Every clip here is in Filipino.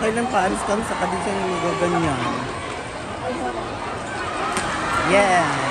paalis kami sa kadisang gaganyan. Yeah!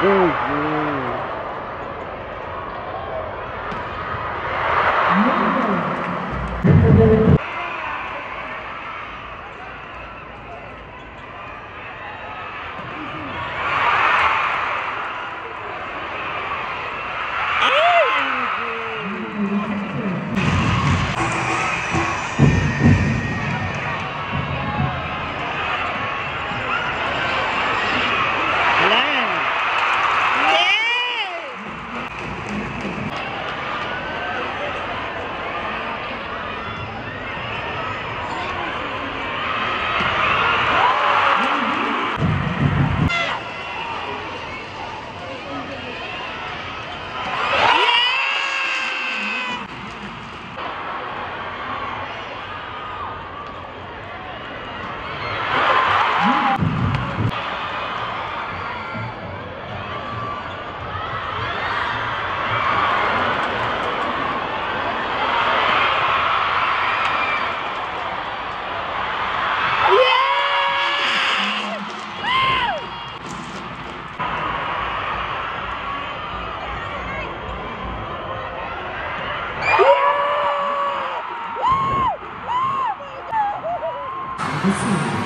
Uhum. Before.